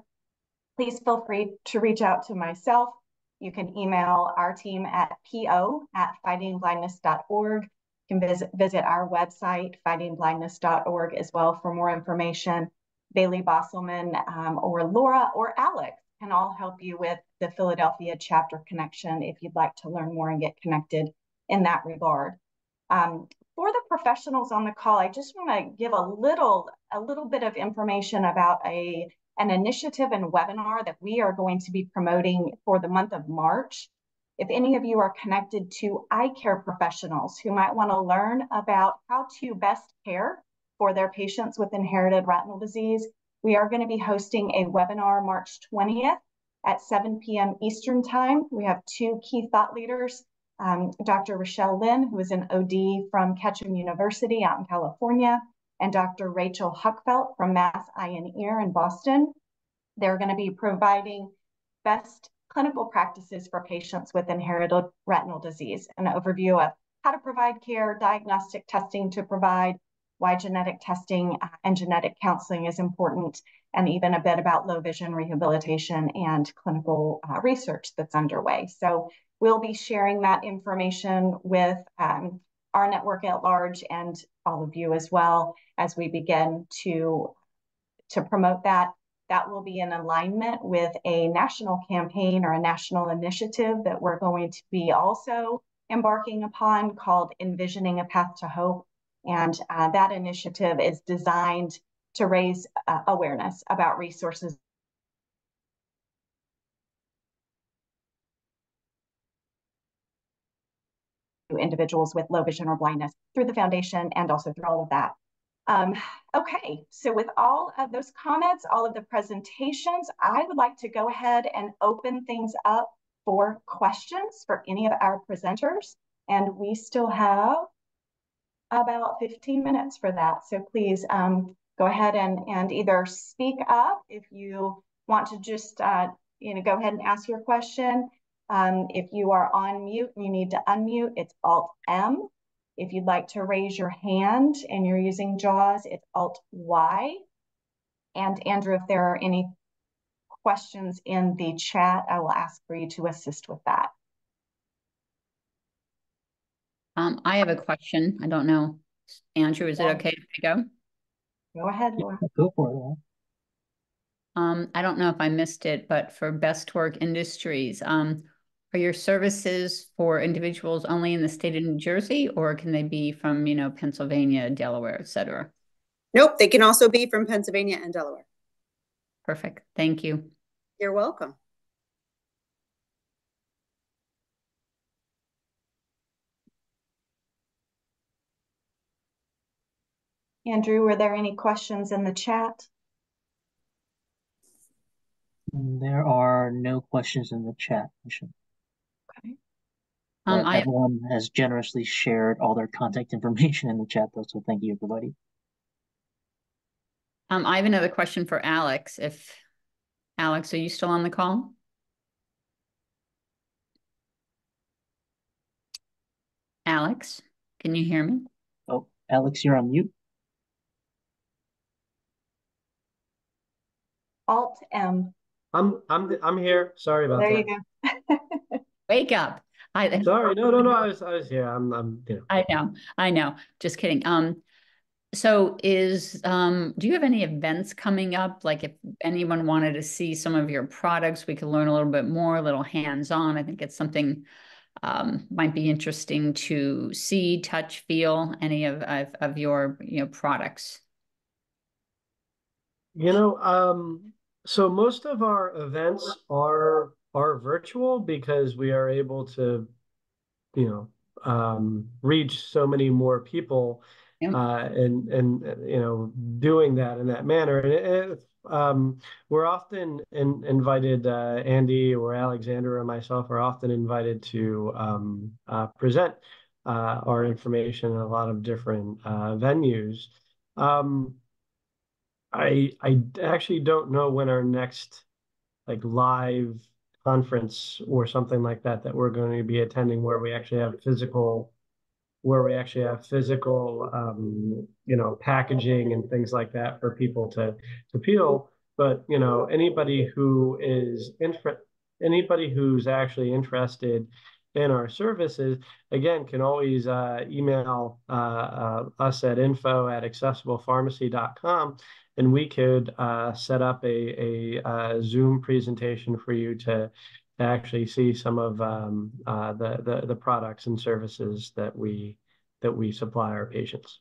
please feel free to reach out to myself. You can email our team at po at fightingblindness.org. You can visit, visit our website, fightingblindness.org, as well for more information. Bailey Bosselman um, or Lora or Alex can all help you with the Philadelphia chapter connection if you'd like to learn more and get connected in that regard. Um, for the professionals on the call, I just want to give a little a little bit of information about a an initiative and webinar that we are going to be promoting for the month of March. If any of you are connected to eye care professionals who might want to learn about how to best care for their patients with inherited retinal disease, we are going to be hosting a webinar March 20th at 7 p.m. Eastern Time. We have two key thought leaders um, Dr. Rochelle Lynn, who is an OD from Ketchum University out in California, and Dr. Rachel Huckfeldt from Mass Eye and Ear in Boston. They're going to be providing best clinical practices for patients with inherited retinal disease, an overview of how to provide care, diagnostic testing to provide, why genetic testing uh, and genetic counseling is important, and even a bit about low vision rehabilitation and clinical uh, research that's underway. So We'll be sharing that information with um, our network at large and all of you as well as we begin to, to promote that. That will be in alignment with a national campaign or a national initiative that we're going to be also embarking upon called Envisioning a Path to Hope. And uh, that initiative is designed to raise uh, awareness about resources to individuals with low vision or blindness through the foundation and also through all of that. Um, okay, so with all of those comments, all of the presentations, I would like to go ahead and open things up for questions for any of our presenters. And we still have about 15 minutes for that. So please um, go ahead and, and either speak up if you want to just uh, you know, go ahead and ask your question. Um, if you are on mute and you need to unmute, it's Alt M. If you'd like to raise your hand and you're using JAWS, it's Alt Y. And Andrew, if there are any questions in the chat, I will ask for you to assist with that. Um, I have a question. I don't know. Andrew, is yeah. it okay if I go? Go ahead, Lora. Go for it, Lora. Um, I don't know if I missed it, but for Bestwork Industries, um, are your services for individuals only in the state of New Jersey, or can they be from, you know, Pennsylvania, Delaware, et cetera? Nope, they can also be from Pennsylvania and Delaware. Perfect. Thank you. You're welcome. Andrew, were there any questions in the chat? There are no questions in the chat, Michelle. Okay. Um, But I, everyone has generously shared all their contact information in the chat though, so thank you, everybody. um, I have another question for Alex. If, Alex, are you still on the call? Alex, can you hear me? Oh, Alex, you're on mute. Alt M. I'm I'm I'm here. Sorry about There that. you go. Wake up. I, Sorry, no, no, no. I was I was here. I'm I'm you know. I know, I know. Just kidding. Um, so is um, do you have any events coming up? Like if anyone wanted to see some of your products, we could learn a little bit more, a little hands-on. I think it's something um, might be interesting to see, touch, feel any of of, of your you know products. You know, um, so most of our events are are virtual because we are able to, you know, um, reach so many more people, Yeah. uh, and and you know, doing that in that manner. And it, it, um, we're often in, invited, uh, Andy or Alexander or myself are often invited to um, uh, present uh, our information in a lot of different uh, venues. Um, I I actually don't know when our next like live conference or something like that that we're going to be attending where we actually have physical where we actually have physical um, you know packaging and things like that for people to to peel. But you know anybody who is inter- anybody who's actually interested in our services again can always uh, email uh, uh, us at info at accessiblepharmacy.com and we could uh, set up a, a, a, Zoom presentation for you to, to actually see some of um, uh, the, the, the products and services that we that we supply our patients.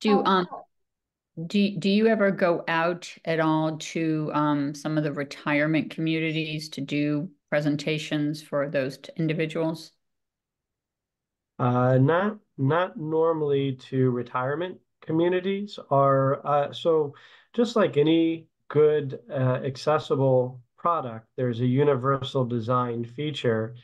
Do Oh, um do do you ever go out at all to um some of the retirement communities to do presentations for those individuals? Uh, not not normally to retirement communities are uh, so just like any good uh, accessible product, there's a universal design feature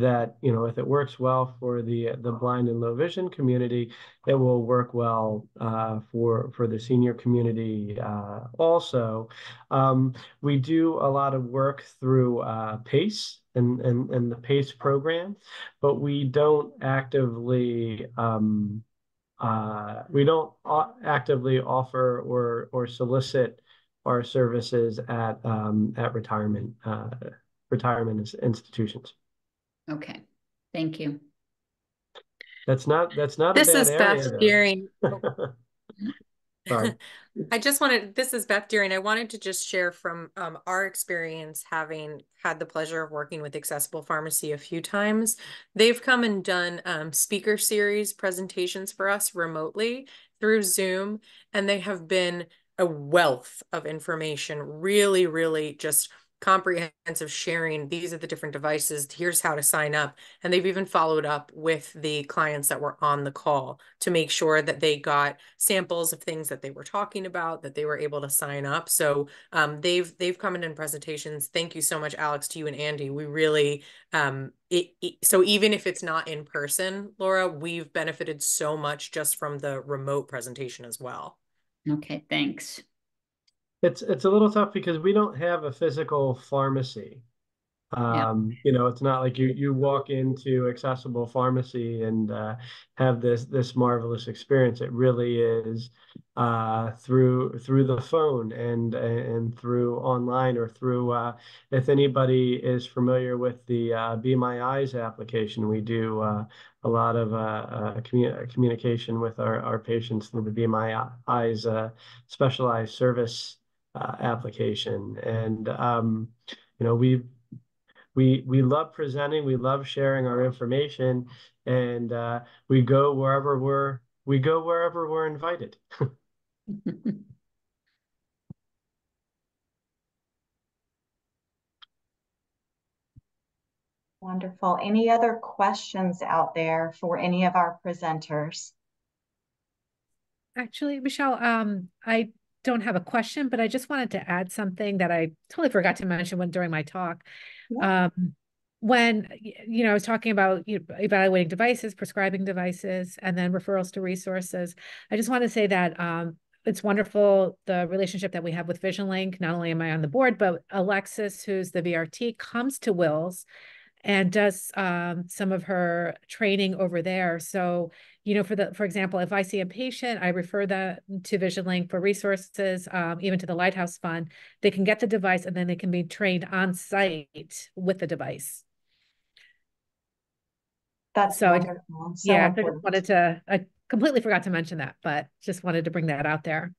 that you know if it works well for the the blind and low vision community, it will work well uh, for for the senior community uh, also. Um, we do a lot of work through uh, PACE and, and and the PACE program, but we don't actively um, uh, we don't actively offer or or solicit our services at um, at retirement uh, retirement institutions. Okay, thank you. That's not that's not This a bad is area, Beth though. Deering. I just wanted, this is Beth Deering. I wanted to just share from um, our experience having had the pleasure of working with Accessible Pharmacy a few times. They've come and done um, speaker series presentations for us remotely through Zoom, and they have been a wealth of information, really, really just comprehensive sharing. These are the different devices. Here's how to sign up. And they've even followed up with the clients that were on the call to make sure that they got samples of things that they were talking about, that they were able to sign up. So um, they've they've come in in presentations. Thank you so much, Alex, to you and Andy. We really um, it, it, so even if it's not in person, Lora, we've benefited so much just from the remote presentation as well. Okay, thanks. It's it's a little tough because we don't have a physical pharmacy. Um, you know, it's not like you you walk into accessible pharmacy and uh, have this this marvelous experience. It really is uh, through through the phone and and through online or through uh, if anybody is familiar with the uh, Be My Eyes application, we do uh, a lot of uh, uh, commu communication with our, our patients through the Be My Eyes uh, specialized service application. And um, you know, we we we love presenting, we love sharing our information, and uh, we go wherever we're we go wherever we're invited. Wonderful. Any other questions out there for any of our presenters? Actually, Michelle, um, I don't have a question, but I just wanted to add something that I totally forgot to mention when during my talk. Yeah. Um, when you know I was talking about you know, evaluating devices, prescribing devices, and then referrals to resources, I just want to say that um, it's wonderful the relationship that we have with VisionLink. Not only am I on the board, but Alexis, who's the VRT, comes to Wills and does um, some of her training over there. So, you know, for the for example, if I see a patient, I refer them to VisionLink for resources, um, even to the Lighthouse Fund. They can get the device and then they can be trained on site with the device. That's so, wonderful. So yeah, important. I just wanted to. I completely forgot to mention that, but just wanted to bring that out there.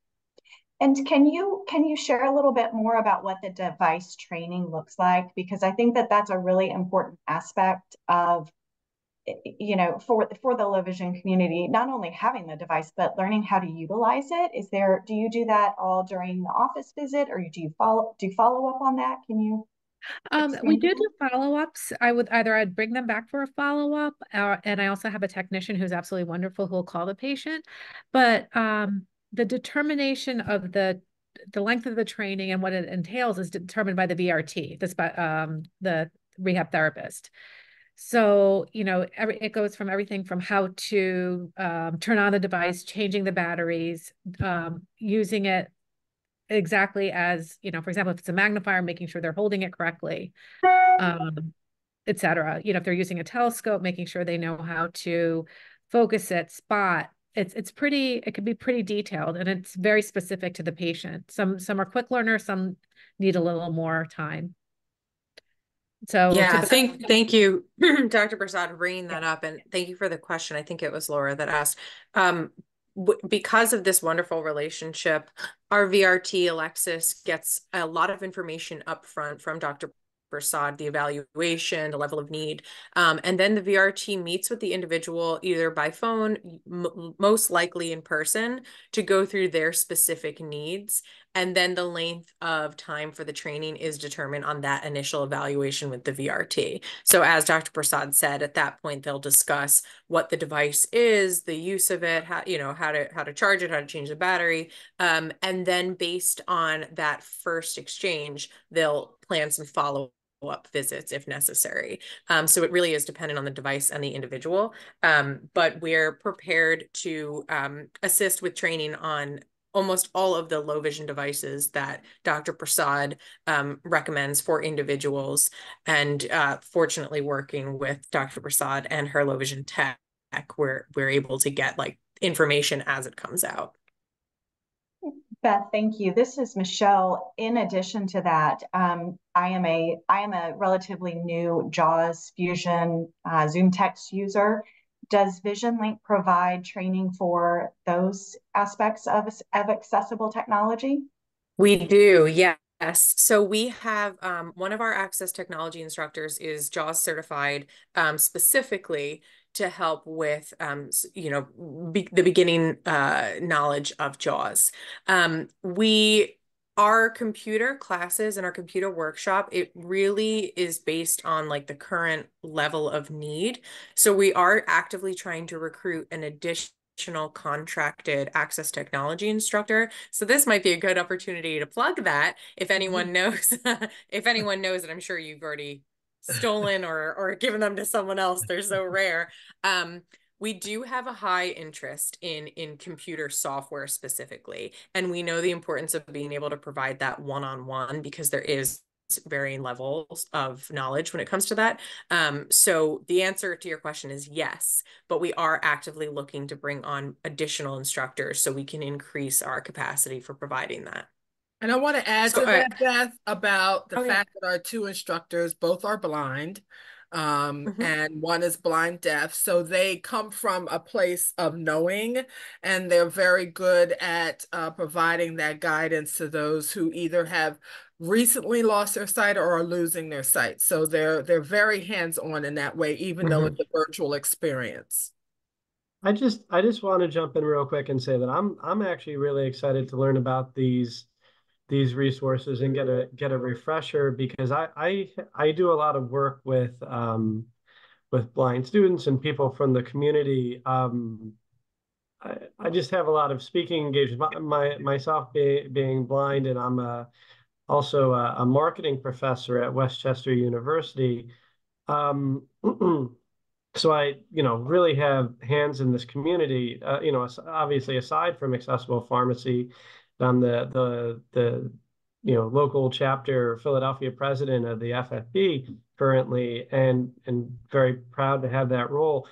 And can you can you share a little bit more about what the device training looks like? Because I think that that's a really important aspect of you know for for the low vision community not only having the device but learning how to utilize it is there do you do that all during the office visit or do you follow do you follow up on that can you um, we do do follow-ups. I would either I'd bring them back for a follow-up, uh, and I also have a technician who's absolutely wonderful who will call the patient. But um, the determination of the the length of the training and what it entails is determined by the VRT, the um, the rehab therapist. So you know, every, it goes from everything from how to um, turn on the device, changing the batteries, um, using it exactly as you know. For example, if it's a magnifier, making sure they're holding it correctly, um, etc. You know, if they're using a telescope, making sure they know how to focus it, spot, it's it's pretty it can be pretty detailed and it's very specific to the patient. Some some are quick learners some need a little more time. So yeah thank thank you dr prasad for bringing that up and thank you for the question. I think it was laura that asked um because of this wonderful relationship our vrt alexis gets a lot of information up front from dr Prasad, the evaluation, the level of need. Um, and then the VRT meets with the individual either by phone, most likely in person, to go through their specific needs. And then the length of time for the training is determined on that initial evaluation with the VRT. So as Dr. Prasad said, at that point, they'll discuss what the device is, the use of it, how, you know, how to, how to charge it, how to change the battery. Um, and then based on that first exchange, they'll plan some follow up visits if necessary. Um, so it really is dependent on the device and the individual. Um, but we're prepared to um, assist with training on almost all of the low vision devices that Dr. Prasad um, recommends for individuals. And uh, fortunately, working with Dr. Prasad and her low vision tech, we're, we're able to get like information as it comes out. Beth, thank you. This is Michelle. In addition to that, um, I am a I am a relatively new JAWS Fusion uh, ZoomText user. Does VisionLink provide training for those aspects of, of accessible technology? We do, yes. So we have um, one of our access technology instructors is JAWS certified um, specifically to help with, um, you know, be the beginning uh, knowledge of JAWS. Um, we our computer classes and our computer workshop it really is based on like the current level of need so we are actively trying to recruit an additional contracted access technology instructor so this might be a good opportunity to plug that if mm-hmm. anyone knows if anyone knows it i'm sure you've already stolen or or given them to someone else. They're so rare. Um, we do have a high interest in in computer software specifically, and we know the importance of being able to provide that one on one because there is varying levels of knowledge when it comes to that. Um, so the answer to your question is yes, but we are actively looking to bring on additional instructors so we can increase our capacity for providing that. And I want to add so, to that, Beth, about the fact yeah. that our two instructors both are blind. um, Mhm. and one is blind deaf. So they come from a place of knowing, and they're very good at uh, providing that guidance to those who either have recently lost their sight or are losing their sight. So they're they're very hands-on in that way, even though Mhm. it's a virtual experience. I just I just want to jump in real quick and say that I'm I'm actually really excited to learn about these these resources and get a get a refresher because I I I do a lot of work with um with blind students and people from the community. Um, I, I just have a lot of speaking engagements. My, my myself being blind and I'm a also a, a marketing professor at West Chester University. Um, so I, you know, really have hands in this community. Uh, you know, obviously aside from accessible pharmacy, I'm the the the you know local chapter Philadelphia president of the FFB currently, and and very proud to have that role.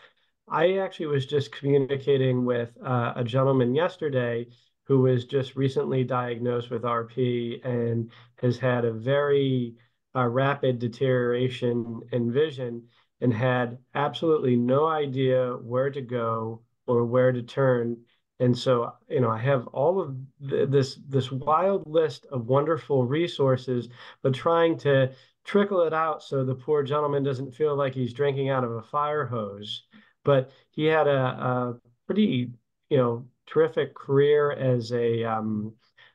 I actually was just communicating with uh, a gentleman yesterday who was just recently diagnosed with RP and has had a very uh, rapid deterioration in vision and had absolutely no idea where to go or where to turn. And so, you know, I have all of th this this wild list of wonderful resources, but trying to trickle it out so the poor gentleman doesn't feel like he's drinking out of a fire hose. But he had a, a pretty, you know, terrific career as a um,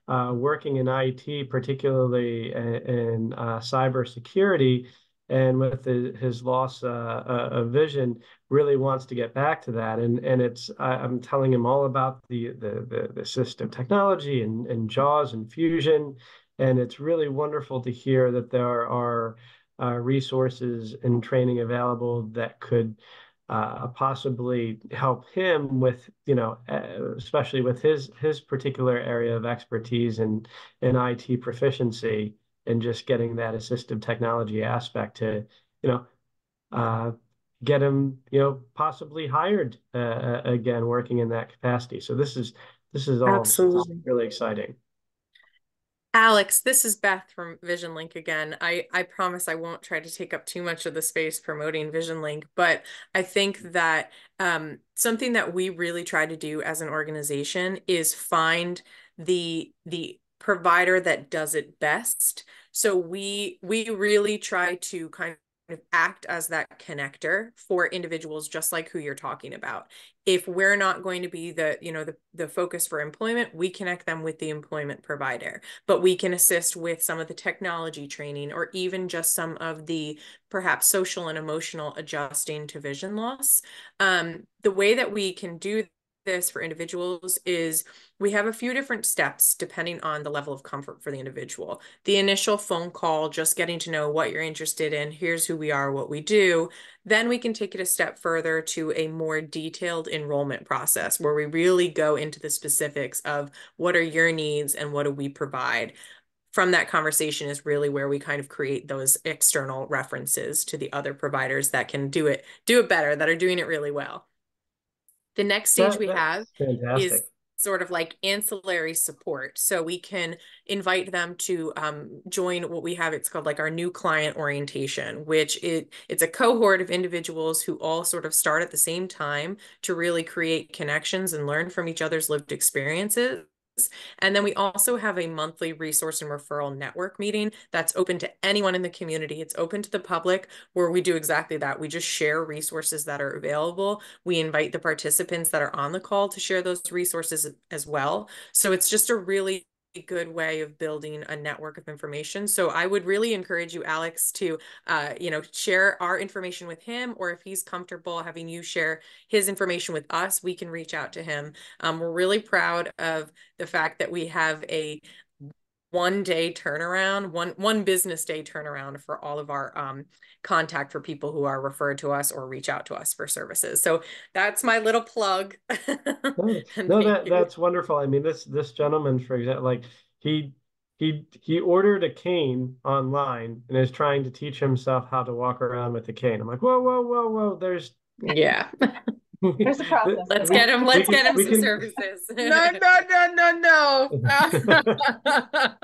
uh, working in IT, particularly in, in uh, cybersecurity and with the, his loss uh, uh, of vision, really wants to get back to that. And and it's I, am telling him all about the the the, the assistive technology and, and JAWS and Fusion, and it's really wonderful to hear that there are uh, resources and training available that could. Uh, possibly help him with, you know, especially with his his particular area of expertise and in IT proficiency and just getting that assistive technology aspect to, you know, uh, get him, you know, possibly hired uh, again, working in that capacity. So this is this is all Absolutely. really exciting. Alex, this is Beth from VisionLink again. I, I promise I won't try to take up too much of the space promoting VisionLink, but I think that um, something that we really try to do as an organization is find the the provider that does it best. So we we really try to kind of act as that connector for individuals just like who you're talking about. If we're not going to be the you know the, the focus for employment we connect them with the employment provider. But we can assist with some of the technology training or even just some of the perhaps social and emotional adjusting to vision loss. Um, the way that we can do this for individuals is we have a few different steps depending on the level of comfort for the individual. The initial phone call, just getting to know what you're interested in, here's who we are, what we do. Then we can take it a step further to a more detailed enrollment process where we really go into the specifics of what are your needs and what do we provide from that conversation is really where we kind of create those external references to the other providers that can do it do it better that are doing it really well the next stage That- we have fantastic. is sort of like ancillary support. So we can invite them to um, join what we have. It's called like our new client orientation, which it it's a cohort of individuals who all sort of start at the same time to really create connections and learn from each other's lived experiences. And then we also have a monthly resource and referral network meeting that's open to anyone in the community. It's open to the public where we do exactly that. We just share resources that are available. We invite the participants that are on the call to share those resources as well. So it's just a really good way of building a network of information. So I would really encourage you, Alex, to uh, you know, share our information with him, or if he's comfortable having you share his information with us, we can reach out to him. Um, we're really proud of the fact that we have a one day turnaround, one one business day turnaround for all of our um, contact for people who are referred to us or reach out to us for services. So that's my little plug. No, no, that you. that's wonderful. I mean, this this gentleman, for example, like he he he ordered a cane online and is trying to teach himself how to walk around with the cane. I'm like, whoa, whoa, whoa, whoa. There's Yeah. There's a process. Let's get him, let's get him some can- services. No, no, no, no, no.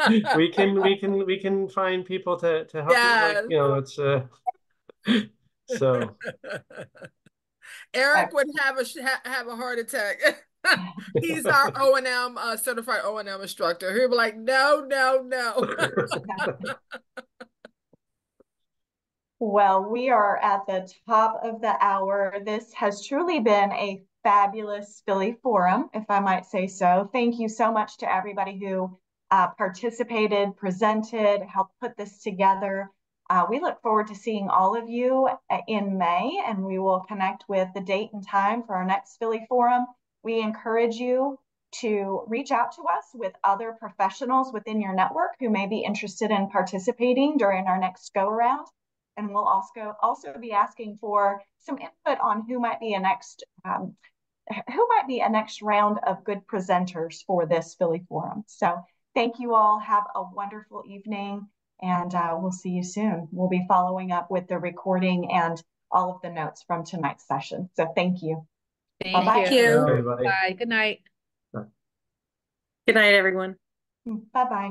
we can we can we can find people to to help you. Like, you know, it's uh So Eric would have a have a heart attack. He's our O and M uh, certified O and M instructor. He'd be like, no, no, no. Well, we are at the top of the hour. This has truly been a fabulous Philly Phorum, if I might say so. Thank you so much to everybody who uh, participated, presented, helped put this together. Uh, we look forward to seeing all of you uh, in May, and we will connect with the date and time for our next Philly Phorum. We encourage you to reach out to us with other professionals within your network who may be interested in participating during our next go around and we'll also also be asking for some input on who might be a next um, who might be a next round of good presenters for this Philly Phorum. So thank you all. Have a wonderful evening, and uh, we'll see you soon. We'll be following up with the recording and all of the notes from tonight's session. So thank you. Thank Thank you. everybody. Bye. Good night. Good night, everyone. Bye bye.